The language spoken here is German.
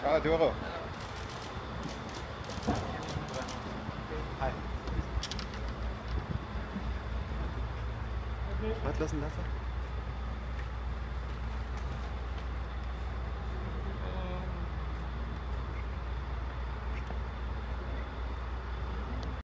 Ciao Duro. Hi. Was lassen dafür?